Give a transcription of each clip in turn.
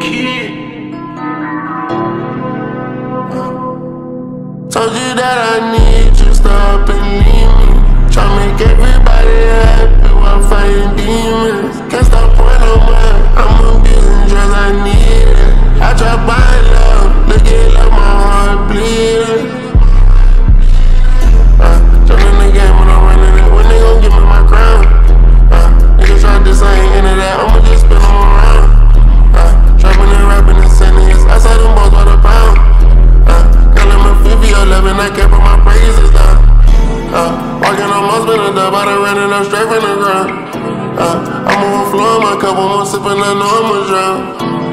kid. Told you that I need you, stop and leave me. Try make everybody Uh, walking on most been a dub, I done ran it up straight from the ground. Uh, I'm overflowing my cup, I'm sipping, I know I'ma drown.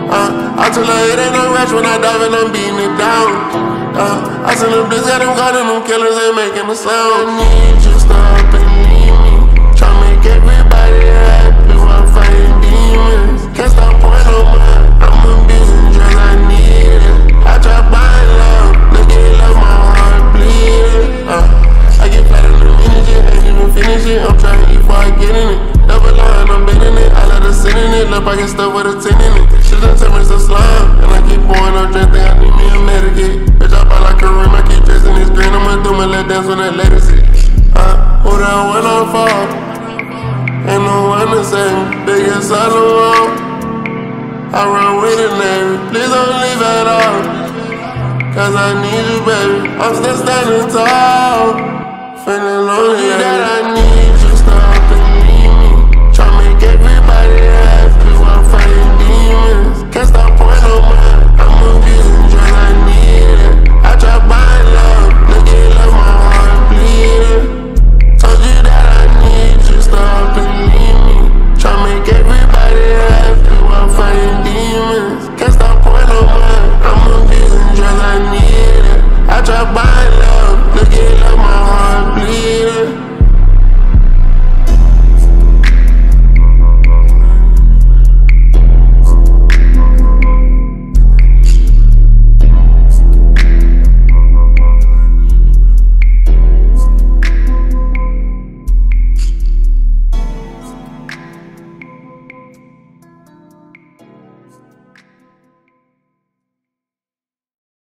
Uh, I tell her it ain't no rush when I dive and I'm beating it down. Uh, I send them blicks, got them guarding them killers, ain't making a sound. I need you, stop and leave me. Try make everybody sit in it. Look, I get stuff with a 10 in it. She done tell me a slime. And I keep pouring up drink, think I need me a medicate. Bitch, I buy like a rim, I keep dressing this green. I'ma do my let dance when that lady sit. Uh, who down when I fall? Ain't no one to save me. Biggest I wall. I run with the Navy. Please don't leave at all. Cause I need you, baby. I'm still standing tall. Feeling lonely that I need